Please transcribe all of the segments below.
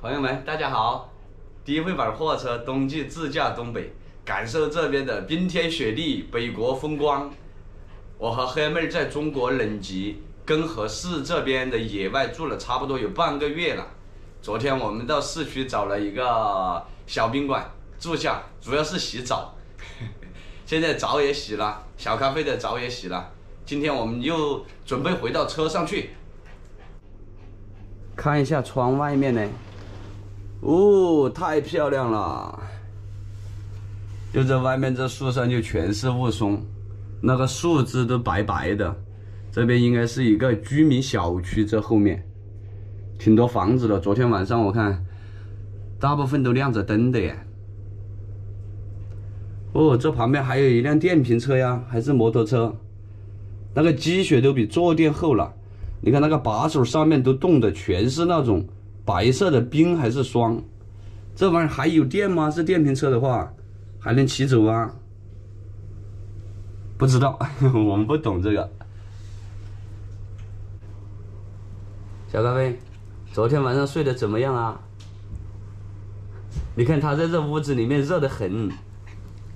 朋友们，大家好！低配版货车冬季自驾东北，感受这边的冰天雪地、北国风光。我和黑妹在中国冷极根河市这边的野外住了差不多有半个月了。昨天我们到市区找了一个小宾馆住下，主要是洗澡。现在澡也洗了，小咖啡的澡也洗了。今天我们又准备回到车上去，看一下窗外面呢。哦，太漂亮了！就这外面这树上就全是雾凇，那个树枝都白白的。这边应该是一个居民小区，这后面挺多房子的。昨天晚上我看，大部分都亮着灯的耶。哦，这旁边还有一辆电瓶车呀，还是摩托车？那个积雪都比坐垫厚了。你看那个把手上面都冻的全是那种。白色的冰还是霜？这玩意儿还有电吗？是电瓶车的话，还能骑走啊？不知道，我们不懂这个。小咖啡，昨天晚上睡得怎么样啊？你看他在这屋子里面热得很，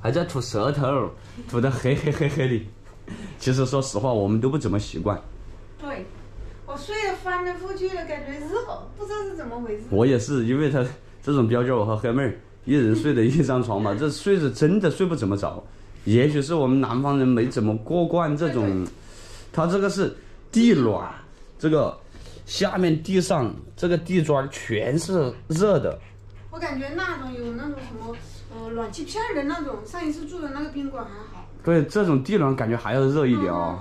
还在吐舌头，吐得黑黑黑黑的。其实说实话，我们都不怎么习惯。翻来覆去的感觉热，不知道是怎么回事。我也是，因为他这种标间，我和黑妹儿一人睡的一张床嘛，这睡着真的睡不怎么着。也许是我们南方人没怎么过惯这种，他这个是地暖，这个下面地上这个地砖全是热的。我感觉那种有那种什么呃暖气片的那种，上一次住的那个宾馆还好。对，这种地暖感觉还要热一点哦。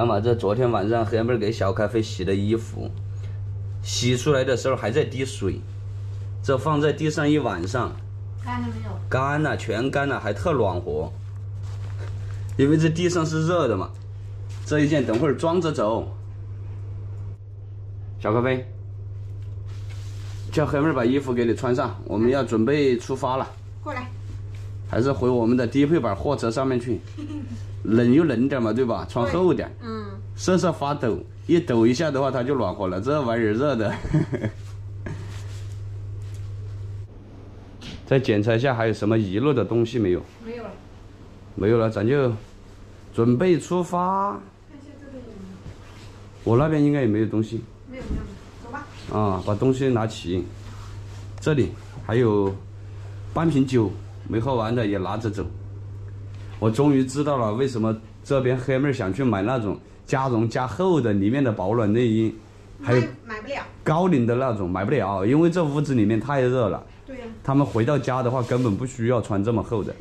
看嘛，这昨天晚上黑妹给小咖啡洗的衣服，洗出来的时候还在滴水，这放在地上一晚上，干了没有？干了，全干了，还特暖和。因为这地上是热的嘛。这一件等会儿装着走。小咖啡，叫黑妹把衣服给你穿上，我们要准备出发了。过来。还是回我们的低配版货车上面去。冷又冷点嘛，对吧？穿厚点，嗯，瑟瑟发抖，一抖一下的话，它就暖和了。这玩意儿热的，再检查一下还有什么遗漏的东西没有？没有了，没有了，咱就准备出发。看一下这边？我那边应该也没有东西。没有没有，走吧。啊，把东西拿齐。这里还有半瓶酒，没喝完的也拿着走。我终于知道了为什么这边黑妹想去买那种加绒加厚的里面的保暖内衣，还有买不了高领的那种买不了，因为这屋子里面太热了。对呀。他们回到家的话根本不需要穿这么厚的，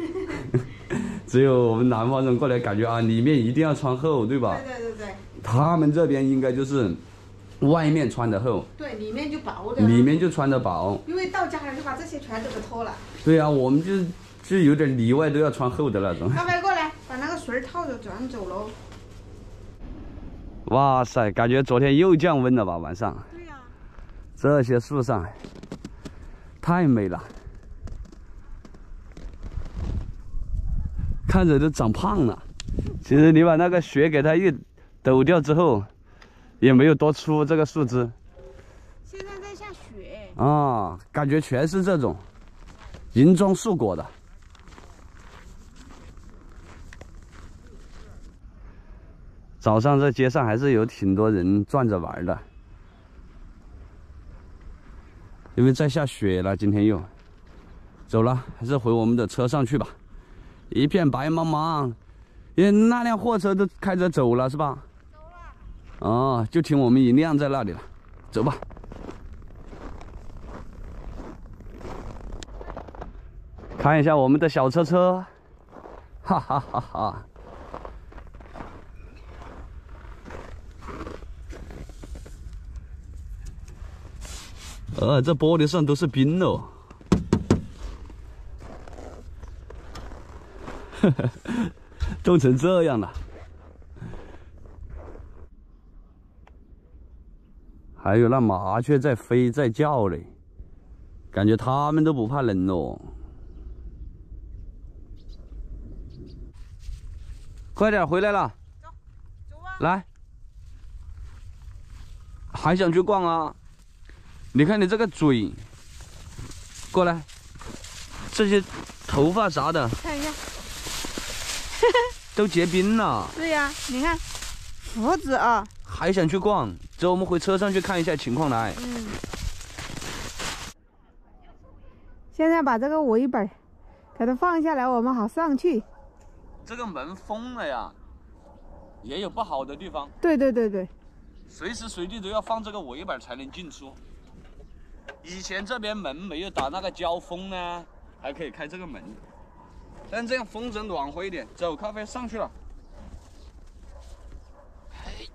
只有我们南方人过来感觉啊，里面一定要穿厚，对吧？对对对对。他们这边应该就是外面穿的厚，对，里面就薄的。里面就穿的薄。因为到家了就把这些全都给脱了。对呀，我们就。就有点里外都要穿厚的那种。咖啡过来，把那个绳套着，转走喽。哇塞，感觉昨天又降温了吧？晚上。对呀。这些树上太美了，看着都长胖了。其实你把那个雪给它一抖掉之后，也没有多粗这个树枝。现在在下雪。啊，感觉全是这种银装素裹的。早上在街上还是有挺多人转着玩的，因为在下雪了，今天又走了，还是回我们的车上去吧。一片白茫茫，因为那辆货车都开着走了，是吧？走了。哦，就停我们一辆在那里了，走吧。看一下我们的小车车，哈哈哈哈。呃，这玻璃上都是冰哦，冻成这样了。还有那麻雀在飞在叫嘞，感觉它们都不怕冷哦。快点回来了，走，走吧。来，还想去逛啊？你看你这个嘴，过来，这些头发啥的看一下，都结冰了，对呀、你看胡子啊，还想去逛？走，我们回车上去看一下情况来。嗯。现在把这个尾板给它放下来，我们好上去。这个门封了呀，也有不好的地方，对对对对，随时随地都要放这个尾板才能进出。以前这边门没有打那个胶封呢，还可以开这个门，但这样风筝暖和一点。走，咖啡上去了。嘿，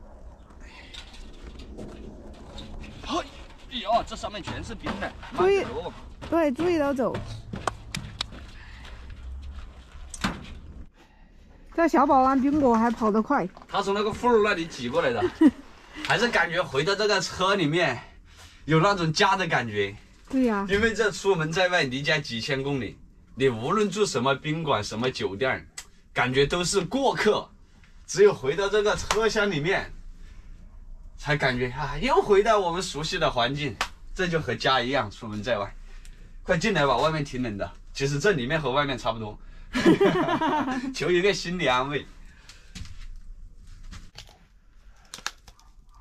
哎呦，这上面全是冰的，慢注意对，注意到走。这小保安比我还跑得快。他从那个富路那里挤过来的，还是感觉回到这个车里面有那种家的感觉。对呀、因为这出门在外，离家几千公里，你无论住什么宾馆、什么酒店，感觉都是过客。只有回到这个车厢里面，才感觉啊，又回到我们熟悉的环境，这就和家一样。出门在外，快进来吧，外面挺冷的。其实这里面和外面差不多，求一个心理安慰。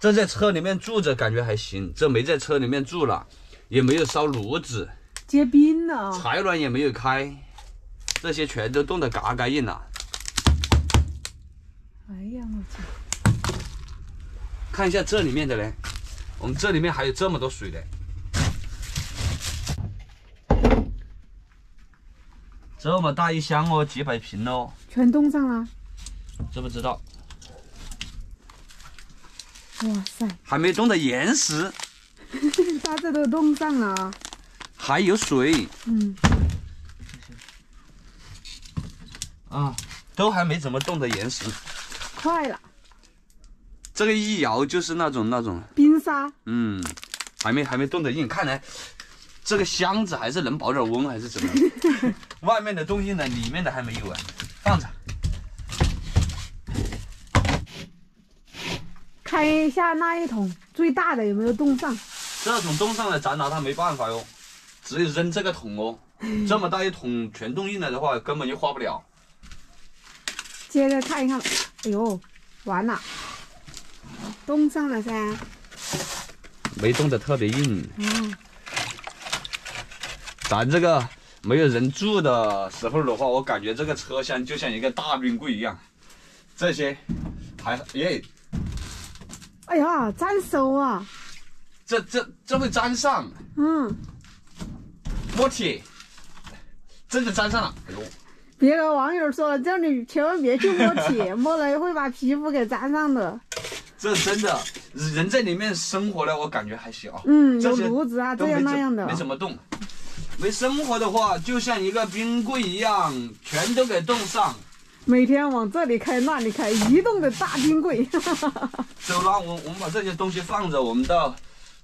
这在车里面住着感觉还行，这没在车里面住了，也没有烧炉子，结冰了啊！采暖也没有开，这些全都冻得嘎嘎硬了。哎呀，我操！看一下这里面的嘞，我们这里面还有这么多水嘞。这么大一箱哦，几百瓶哦，全冻上了。知不知道？哇塞，还没冻的岩石，它这都冻上了啊！还有水嗯，啊，都还没怎么冻的岩石。快了，这个一摇就是那种那种，冰沙。嗯，还没还没冻得硬，看来这个箱子还是能保点温，还是怎么？外面的冻硬了，里面的还没有啊，放着。看一下那一桶最大的有没有冻上？这桶冻上了，咱拿它没办法哟，只有扔这个桶哦。这么大一桶全冻硬了的话，根本就化不了。接着看一看，哎呦，完了，冻上了噻。没冻得特别硬，嗯，咱这个没有人住的时候的话，我感觉这个车厢就像一个大冰柜一样。这些还耶，哎呀，粘手啊！这这这会粘上，嗯，摸铁，真的粘上了。哎呦，别的网友说了，叫你千万别去摸铁，摸了会把皮肤给粘上的。这真的人在里面生活了，我感觉还行啊。嗯，有炉子啊，这样那样的没。怎么动。没生活的话，就像一个冰柜一样，全都给冻上。每天往这里开那里开，移动的大冰柜。走了，我我们把这些东西放着，我们到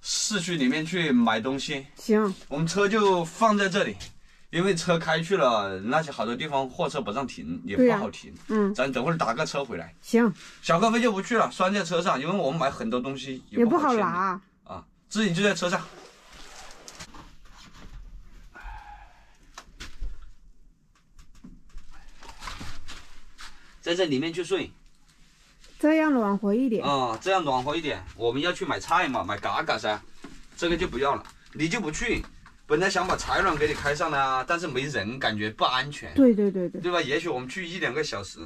市区里面去买东西。行，我们车就放在这里，因为车开去了，那些好多地方货车不让停，也不好停。嗯，咱等会儿打个车回来。行，小咖啡就不去了，拴在车上，因为我们买很多东西也不好拿。啊，自己就在车上。在这里面去睡这样暖和一点。啊、这样暖和一点。我们要去买菜嘛，买嘎嘎噻，这个就不要了，你就不去。本来想把采暖给你开上的啊，但是没人，感觉不安全，对对对对对吧？也许我们去一两个小时，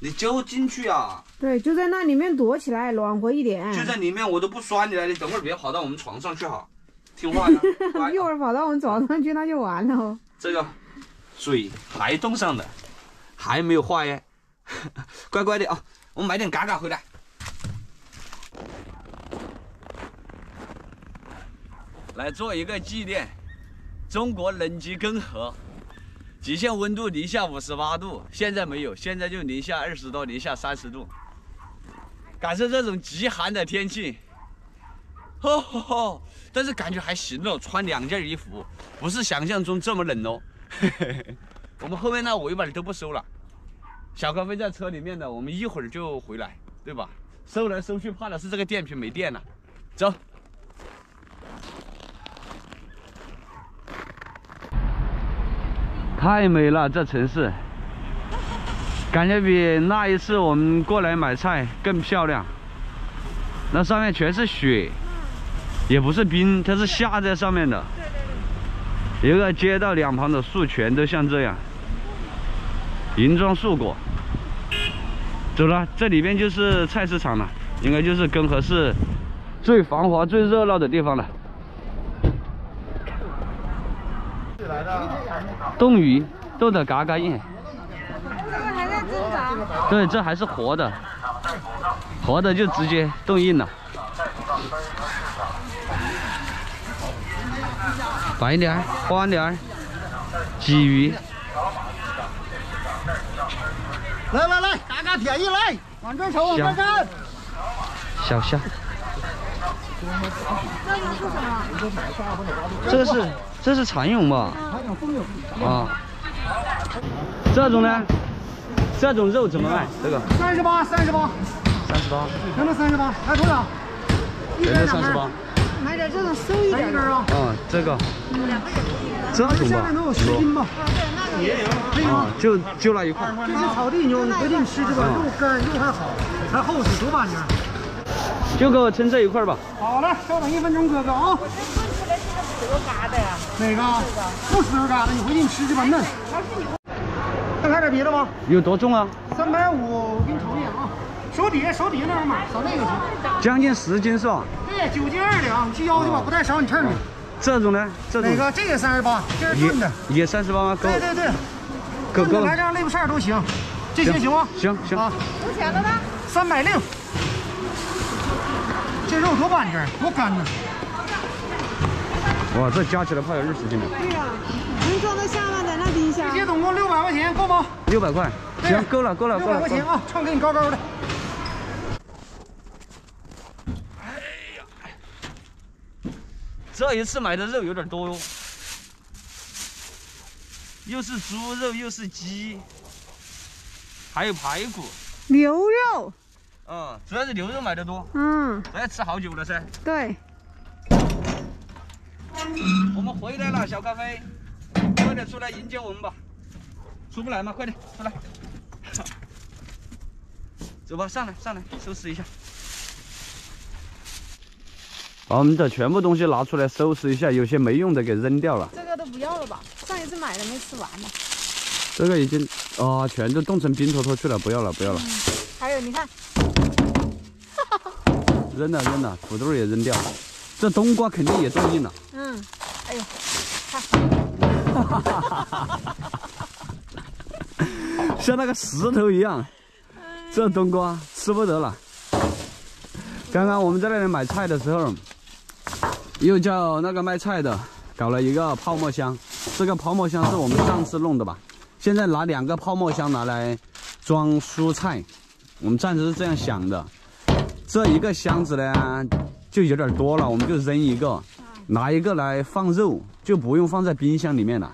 你就进去啊，对，就在那里面躲起来，暖和一点。就在里面，我都不拴你了，你等会儿别跑到我们床上去哈，听话呀。乖一会儿跑到我们床上去，那就完了哦。这个水还冻上的，还没有化耶，乖乖的啊、我们买点嘎嘎回来。来做一个纪念，中国冷极根河，极限温度零下五十八度，现在没有，现在就零下二十多，零下三十度，感受这种极寒的天气。吼吼吼！但是感觉还行哦，穿两件衣服，不是想象中这么冷哦。我们后面那尾板都不收了，小咖啡在车里面的，我们一会儿就回来，对吧？收来收去，怕的是这个电瓶没电了。走，太美了，这城市，感觉比那一次我们过来买菜更漂亮。那上面全是雪，也不是冰，它是下在上面的。对对。一个街道两旁的树全都像这样。银装素裹。走了，这里边就是菜市场了，应该就是根河市最繁华、最热闹的地方了。冻鱼冻得嘎嘎硬，对，这还是活的，活的就直接冻硬了。白鲢、花鲢、鲫鱼，来来来，嘎嘎便宜来，往这瞅，往这看。小虾，这个是什么？这个是这是蚕蛹吧？啊，这种呢？这种肉怎么卖？这个三十八，三十八，三十八，全都三十八，来多少？一都三十八。。买点这种瘦一点的。啊！嗯，这个这种吧下面，能有十斤吧？啊，就就那一块。这是草地牛，你回去你吃去吧肉干肉还好，还厚实，多板呢。就给我称这一块吧。好了，稍等一分钟，哥哥啊。哪个？不石头疙瘩，你回去你吃去吧，嫩。再看点别的吗？有多重啊？三百五，我给你瞅一眼啊。手底下手底下那儿码，扫那个行。将近十斤是吧？对，九斤二两，你去要去吧，不带少你称你。这种呢？这种哪个？这个三十八，这是炖的。也也三十八吗？够对对对，够够来这样肋巴扇都行。这些行吗？行行，啊，多钱了呢？三百六。这肉多板正，多干呢。哇，这加起来怕有二十斤了，对呀、能装得下吗？在那冰箱这。些总共六百块钱，够吗？六百块。行，够了够了六百块钱啊，秤给你高高的。这一次买的肉有点多哟，又是猪肉又是鸡，还有排骨。牛肉。嗯，主要是牛肉买的多，嗯，这要吃好久了噻。对。我们回来了，小咖啡，快点出来迎接我们吧。出不来吗？快点出来。走吧，上来上来，收拾一下。把我们的全部东西拿出来收拾一下，有些没用的给扔掉了。这个都不要了吧？上一次买的没吃完呢。这个已经啊、全都冻成冰坨坨去了，不要了不要了，还有你看，扔了扔了，土豆也扔掉了。这冬瓜肯定也冻硬了。嗯，哎呦，看 像那个石头一样。这冬瓜吃不得了。刚刚我们在那里买菜的时候，又叫那个卖菜的搞了一个泡沫箱。这个泡沫箱是我们上次弄的吧？现在拿两个泡沫箱拿来装蔬菜，我们暂时是这样想的。这一个箱子呢就有点多了，我们就扔一个，拿一个来放肉，就不用放在冰箱里面了。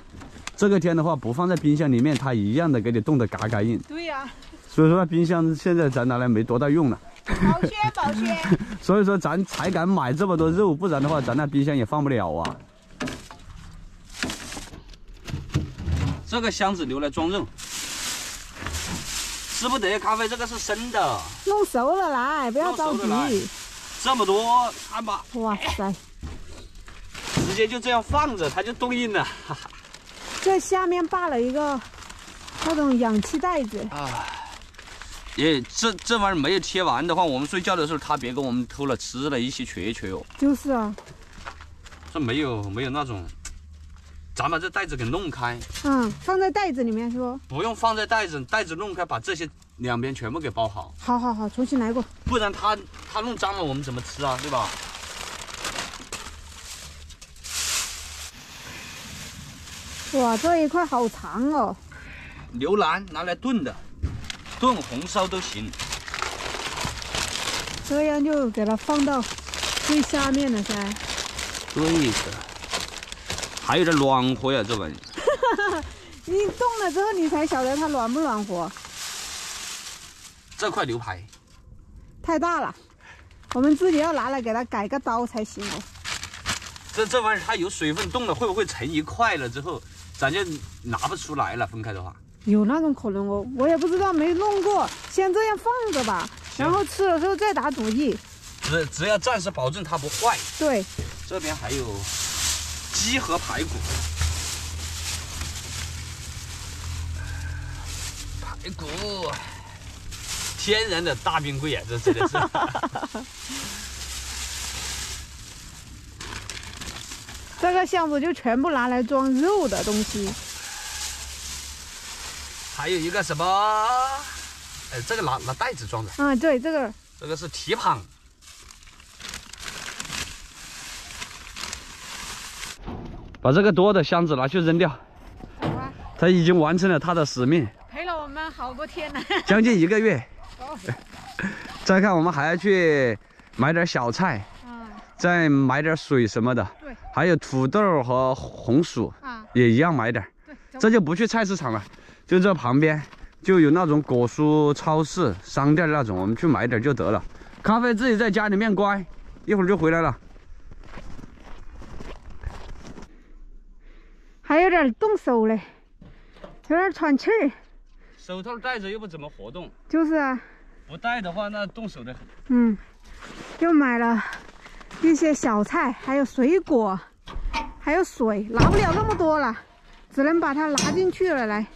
这个天的话，不放在冰箱里面，它一样的给你冻得嘎嘎硬。对呀、所以说冰箱现在咱拿来没多大用了，保鲜保鲜。所以说咱才敢买这么多肉，不然的话咱那冰箱也放不了啊。这个箱子留来装肉，吃不得咖啡，这个是生的，弄熟了来，不要着急。这么多，看吧，哇塞，直接就这样放着，它就冻硬了。这下面挂了一个那种氧气袋子，也这这玩意儿没有贴完的话，我们睡觉的时候他别给我们偷了吃了，一起缺缺哦。就是啊，这没有没有那种，咱把这袋子给弄开，嗯，放在袋子里面是不？不用放在袋子，袋子弄开，把这些两边全部给包好，好好好，重新来过。不然它它弄脏了，我们怎么吃啊？对吧？哇，这一块好长哦。牛腩拿来炖的，炖红烧都行。这样就给它放到最下面了噻。对的，还有点暖和呀，这玩意。你冻了之后，你才晓得它暖不暖和。这块牛排，太大了，我们自己要拿来给它改个刀才行哦。这这玩意儿它有水分，冻了会不会成一块了之后，咱就拿不出来了。分开的话，有那种可能哦，我也不知道，没弄过，先这样放着吧，然后吃的时候再打主意。只只要暂时保证它不坏。对，这边还有鸡和排骨，排骨，天然的大冰柜啊，这真的是。这个箱子就全部拿来装肉的东西。还有一个什么？哎，这个拿拿袋子装的，嗯，对，这个。这个是蹄膀。把这个多的箱子拿去扔掉，好啊，他已经完成了他的使命，陪了我们好多天了。将近一个月。哦。再看，我们还要去买点小菜，嗯，再买点水什么的，对。还有土豆和红薯啊，也一样买点。对，这就不去菜市场了，就这旁边就有那种果蔬超市、商店那种，我们去买点就得了。咖啡自己在家里面乖，一会儿就回来了。还有点冻手嘞，有点喘气儿。手套戴着又不怎么活动，就是啊，不戴的话那冻手的很。嗯，又买了一些小菜，还有水果，还有水，拿不了那么多了，只能把它拿进去了。来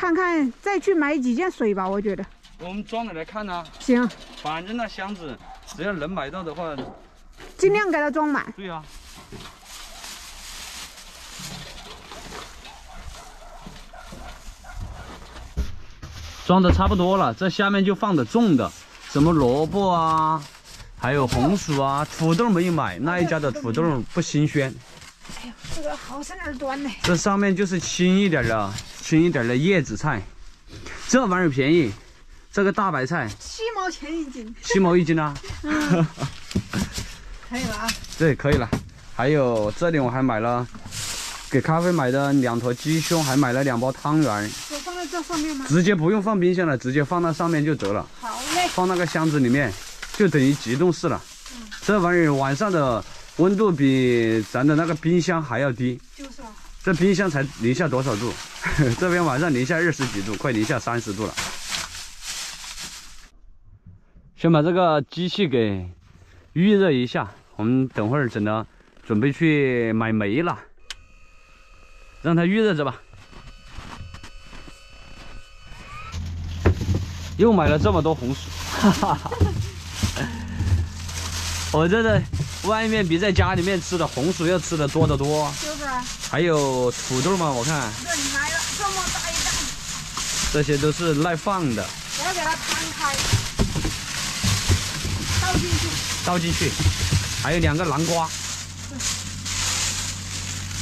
看看，再去买几件水吧，我觉得我们装着来看呢、行，反正那箱子只要能买到的话，尽量给它装满。对啊。装的差不多了，这下面就放的重的，什么萝卜啊，还有红薯啊，土豆没有买，那一家的土豆不新鲜。哎呀，这个好生点端呢。这上面就是轻一点的，轻一点的叶子菜，这玩意儿便宜，这个大白菜七毛钱一斤，七毛一斤啊。可以了啊。对，可以了。还有这里我还买了给咖啡买的两坨鸡胸，还买了两包汤圆，我放在这上面吗？直接不用放冰箱了，直接放到上面就得了，好嘞。放那个箱子里面，就等于急冻室了。这玩意儿晚上的温度比咱的那个冰箱还要低。这冰箱才零下多少度？这边晚上零下二十几度，快零下三十度了。先把这个机器给预热一下，我们等会儿整的准备去买煤了，让它预热着吧。又买了这么多红薯，哈哈哈。我这的外面比在家里面吃的红薯要吃的多得多。就是啊。还有土豆嘛，我看这里来了这么大一袋，这些都是耐放的，我要给它摊开，倒进去。倒进去。还有两个南瓜，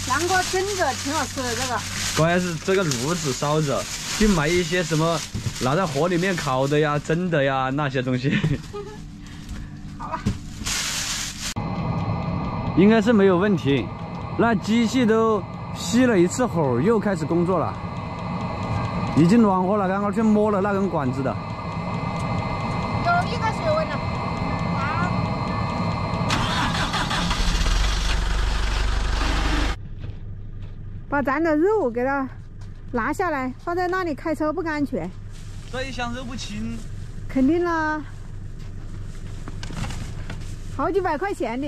南瓜真的挺好吃的，这个。关键是这个炉子烧着，去买一些什么拿在火里面烤的呀、蒸的呀那些东西。好了，应该是没有问题。那机器都吸了一次火，又开始工作了，已经暖和了。刚刚去摸了那根管子的，有一个水温了。好。把咱的肉给它拿下来，放在那里开车不安全，这一箱肉不轻。肯定啦。好几百块钱的，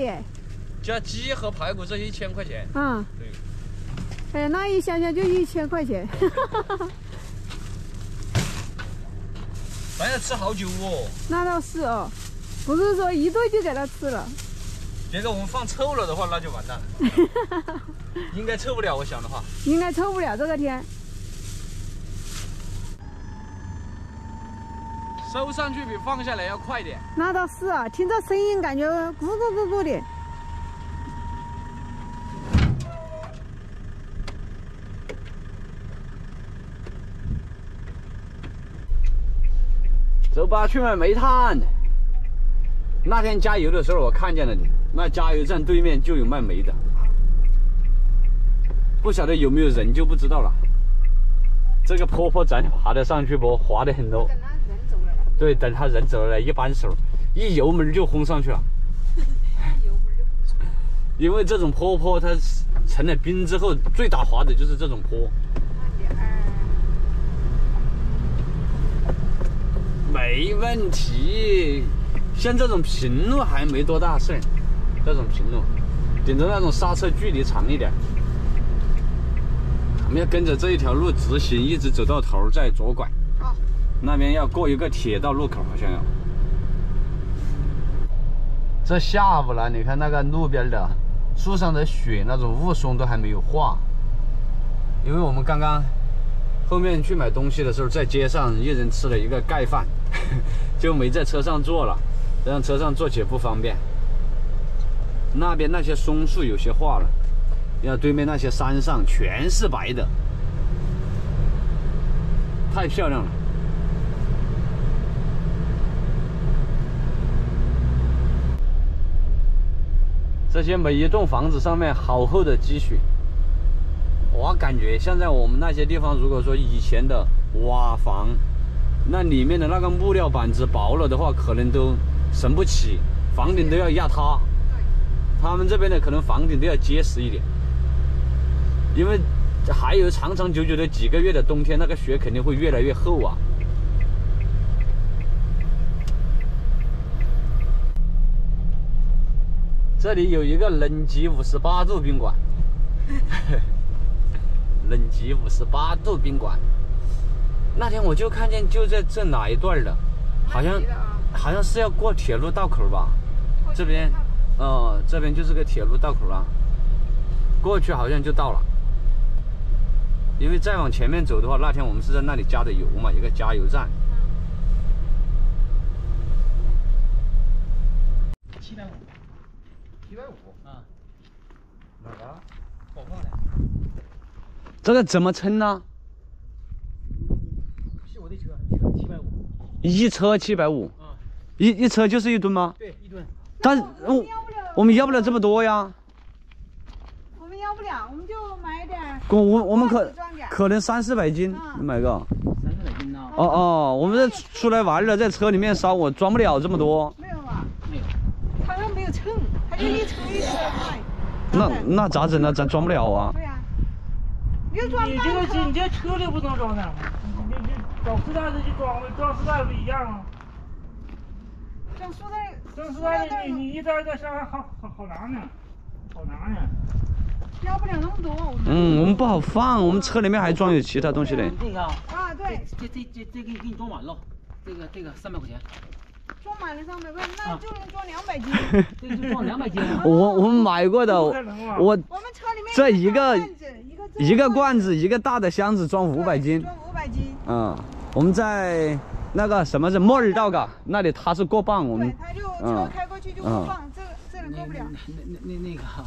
加鸡和排骨这一千块钱。嗯。对。哎，那一箱箱就一千块钱。咱要吃好久哦，那倒是哦，不是说一顿就给它吃了。别给我们放臭了的话，那就完蛋了。应该臭不了，我想的话。应该臭不了这个天。收上去比放下来要快点。那倒是啊，听这声音感觉咕咕咕咕的。吧，去买煤炭。那天加油的时候，我看见了你，那加油站对面就有卖煤的，不晓得有没有人就不知道了。这个坡坡咱爬得上去不？滑得很多。等他人走了，对，等他人走了，一扳手，一油门就轰上去了。油门就不上。因为这种坡坡它成了冰之后，最打滑的就是这种坡。没问题，像这种平路还没多大事儿，这种平路，顶着那种刹车距离长一点。我们要跟着这一条路直行，一直走到头再左拐。好，那边要过一个铁道路口，好像要。这下午了，你看那个路边的树上的雪，那种雾凇都还没有化。因为我们刚刚后面去买东西的时候，在街上一人吃了一个盖饭，就没在车上坐了，这样车上坐起来不方便。那边那些松树有些化了，你看对面那些山上全是白的，太漂亮了。这些每一栋房子上面好厚的积雪，我感觉像在我们那些地方，如果说以前的瓦房，那里面的那个木料板子薄了的话，可能都升不起，房顶都要压塌。他们这边的可能房顶都要结实一点，因为还有长长久久的几个月的冬天，那个雪肯定会越来越厚啊。这里有一个冷极五十八度宾馆，冷极五十八度宾馆。那天我就看见就在这哪一段的，好像好像是要过铁路道口吧？这边，哦，这边就是个铁路道口啊，过去好像就到了。因为再往前面走的话，那天我们是在那里加的油嘛，一个加油站。七百五，七百五啊，哪个？好放的。这个怎么称呢？是我的车，一车七百五。一车七百五，啊，一一车就是一吨吗？对，一吨。但是我们我要不了，我们要不了这么多呀，我们要不了，我们就买点儿我我我们可可能三四百斤嗯买个。三四百斤呢。哦哦，我们这出来玩了，在车里面烧，我装不了这么多。没有啊？没有。他那没有秤，他就一车一车卖。那那咋整呢？咱装不了啊。对呀，你就装你这个车你这车里不能装点吗？你你找塑料袋就装呗，装塑料不一样吗？装塑料，装塑料袋你你一袋一袋上还好好好拿呢，好拿呢。要不了那么多。嗯，我们不好放，我们车里面还装有其他东西嘞。这个啊，啊，对，这这这这给你给你装满了，这个这个三百块钱，装满了三百块，那啊就能装两百斤。这就装两百斤。我我们买过的，我我们车里面这一个一个这一个罐子一个大的箱子装五百斤。嗯，我们在那个什么是莫尔道嘎那里，他是过磅，我对们，他就车嗯开过去就嗯不放，这个这人过不了。那那那那个哈，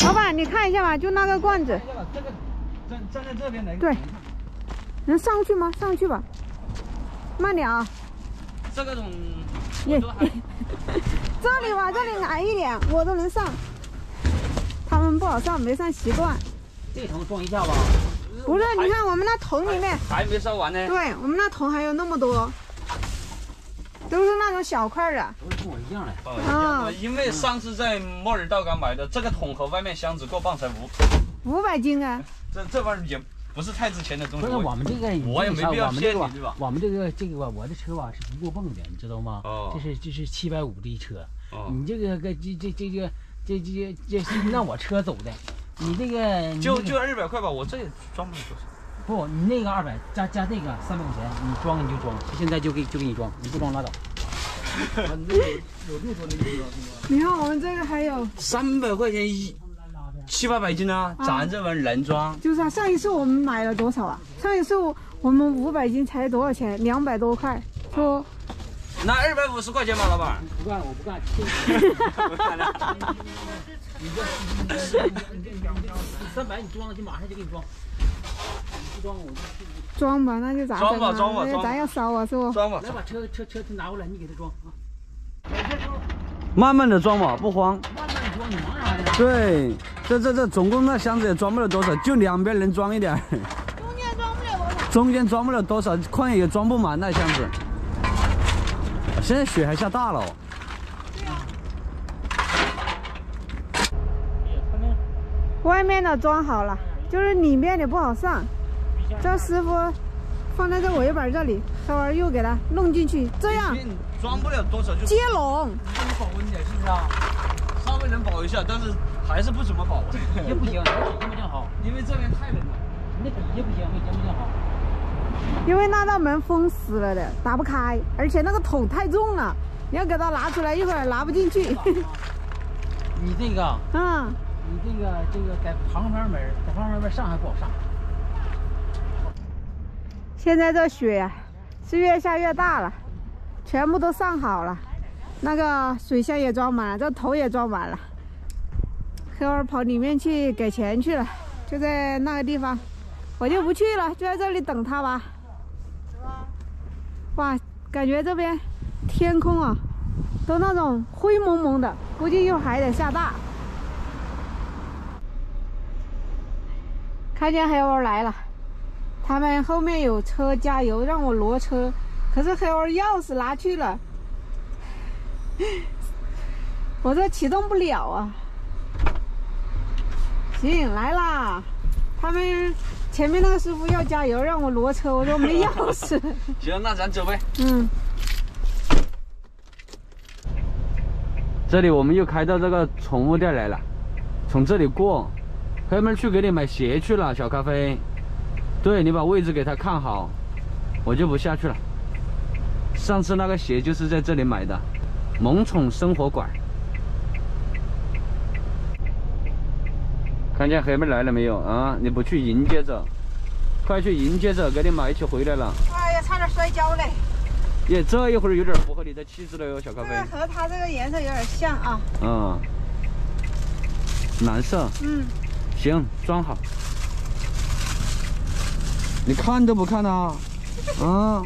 老板，你看一下吧，就那个罐子，这个这个站站在这边来对能上去吗？上去吧，慢点啊。这个种耶，这里吧，这里矮一点，我都能上。他们不好上，没上习惯。这桶装一下吧。不是，你看我们那桶里面，还没烧完呢。对我们那桶还有那么多，都是那种小块的。都是跟我一样的。哦啊因为上次在莫尔道港买的这个桶和外面箱子过磅才五，五百斤啊！这这玩意儿也不是太值钱的东西。不是我们这个，我也没必要我们这个骗你对吧我们这个这个吧，我的车吧是不过磅的，你知道吗？哦这是这是七百五的一车，哦你这个个这这这个这这这是让我车走的，你这个就就那个二百块吧，我这也装不了多少。不，你那个二百加加这个三百块钱，你装你就装，现在就给就给你装，你不装拉倒。你看我们这个还有，三百块钱一七八百斤呢，啊咱这玩意儿能装。就是啊，上一次我们买了多少啊？上一次我我们五百斤才多少钱？两百多块。说那二百五十块钱吧，老板。不干，我不干。你这你这你这你三百你装了就马上就给你装，你不装我就装吧，那就咋整装吧啊？装吧装吧那咱要烧啊，是不？装吧来，把车车车拿过来，你给他装啊，慢慢的装吧，不慌。慢慢你装，你忙啥呀？对，这这这总共那箱子也装不了多少，就两边能装一点儿，中间装不了多少。中间装不了多少，况且也装不满那箱子。现在雪还下大了哦，外面的装好了，就是里面的不好上。这师傅放在这尾板这里，后儿又给它弄进去，这样装不了多少就接拢。这么保温点是不是啊？稍微能保一下，但是还是不怎么保，温。也不行，底下不行好，因为这边太冷了。你那底下不行，底下不行好。因为那道门封死了的，打不开，而且那个桶太重了，你要给它拿出来，一会儿拿不进去。你这个，嗯，你这个这个在旁边门，在旁边门上还不好上。现在这雪呀、是越下越大了，全部都上好了，那个水箱也装满了，这头也装满了。黑娃跑里面去给钱去了，就在那个地方，我就不去了，就在这里等他吧。哇，感觉这边天空啊，都那种灰蒙蒙的，估计一会儿还得下大。看见黑娃来了，他们后面有车加油，让我挪车，可是黑娃钥匙拿去了，我这启动不了啊。行，来啦，他们前面那个师傅要加油，让我挪车，我说没钥匙。行，那咱走呗。嗯，这里我们又开到这个宠物店来了，从这里过，黑妹去给你买鞋去了，小咖啡。对你把位置给他看好，我就不下去了。上次那个鞋就是在这里买的，萌宠生活馆。看见黑妹来了没有啊？你不去迎接着，快去迎接着，给你买一起回来了。哎呀，差点摔跤嘞！耶，这一会儿有点符合你的气质了哟，小咖啡。这个和它这个颜色有点像啊。嗯，蓝色，嗯，行，装好。你看都不看呐、啊？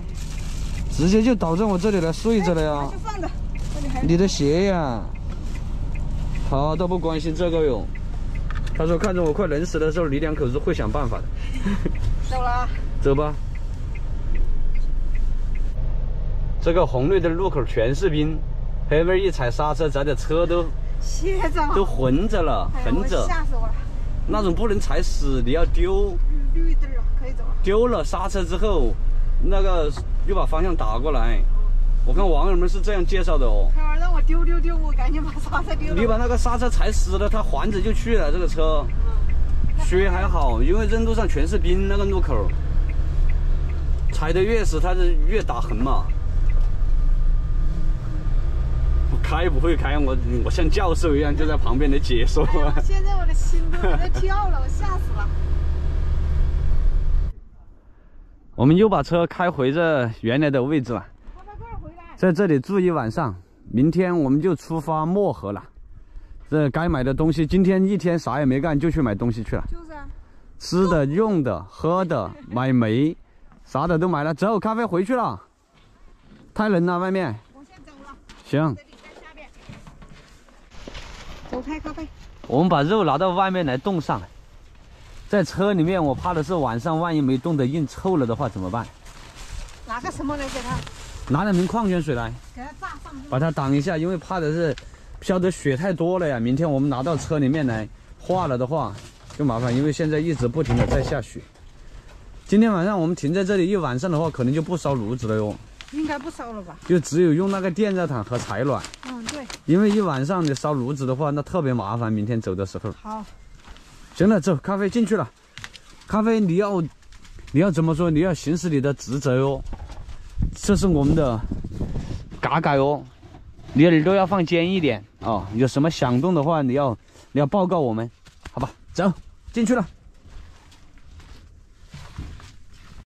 直接就倒在我这里来睡着了呀？你的鞋呀，他都不关心这个哟。他说看着我快冷死的时候，你两口子会想办法的。走了啊。走吧。这个红绿灯路口全是冰，黑妹一踩刹车，咱的车都 歇着。都混着了，横着。吓死我了。那种不能踩死，你要丢，绿灯啊，可以走。丢了刹车之后，那个又把方向打过来。我看网友们是这样介绍的哦，开玩让我丢丢丢，我赶紧把刹车丢了。你把那个刹车踩死了，它环着就去了。这个车，雪还好，因为这路上全是冰，那个路口，踩得越死，它是越打横嘛。我开不会开，我我像教授一样就在旁边的解说。哎，现在我的心都在跳了，我吓死了。我们又把车开回这原来的位置了。在这里住一晚上，明天我们就出发漠河了。这该买的东西，今天一天啥也没干，就去买东西去了。就是啊，吃的、用的、喝的，买煤，啥的都买了。走，咖啡回去了。太冷了，外面。我先走了，行。我们把肉拿到外面来冻上。在车里面，我怕的是晚上万一没冻得硬，臭了的话怎么办？拿个什么来给它，拿两瓶矿泉水来。给它炸上。把它挡一下，因为怕的是飘的雪太多了呀。明天我们拿到车里面来化了的话，就麻烦，因为现在一直不停的在下雪。今天晚上我们停在这里一晚上的话，可能就不烧炉子了哟，应该不烧了吧？就只有用那个电热毯和采暖。因为一晚上你烧炉子的话，那特别麻烦。明天走的时候，好。行了，走，咖啡进去了。咖啡，你要你要怎么说？你要行使你的职责哟。这是我们的嘎嘎哟，你耳朵要放尖一点哦。有什么响动的话，你要你要报告我们，好吧？走，进去了。